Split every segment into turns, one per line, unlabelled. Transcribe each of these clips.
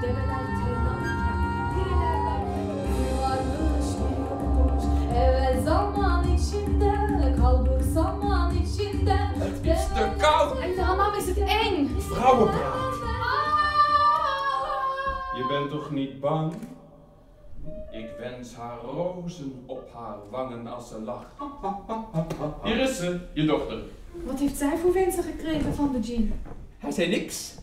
telaşken pirelerden bir yokmuş zaman içinde kalbur zaman içinde
Het is te koud.
En de hamam is het eng
Vrouwenpraat. Je bent toch niet bang? Ik wens haar rozen op haar wangen als ze lacht. Hier is ze, je dochter.
Wat heeft zij voor wensen gekregen van de djinn?
Hij zei niks.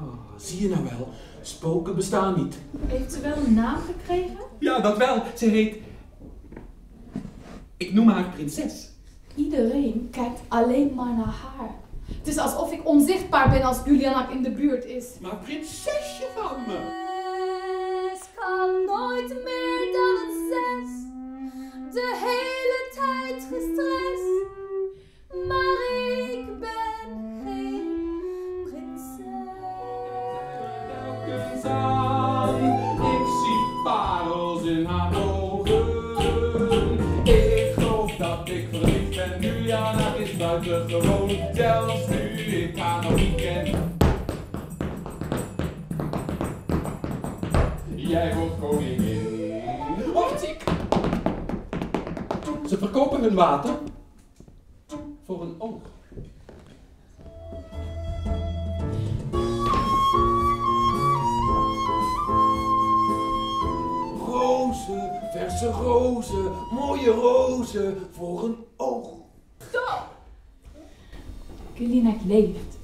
Oh, zie je nou wel, spoken bestaan niet.
Heeft ze wel een naam gekregen?
Ja, dat wel. Ze heet... Ik noem haar prinses.
Iedereen kijkt alleen maar naar haar. Het is alsof ik onzichtbaar ben als Julianak in de buurt is.
Maar prinsesje van me.
Ik
zie parels in haar ogen. Ik geloof dat ik verliefd ben, Juliana is buitengewoon. Zelfs nu ik haar nog niet ken. Jij wordt koningin. Wacht ik! Ze verkopen hun water voor een oog. Verse rozen, mooie rozen voor een oog.
Julianak leeft.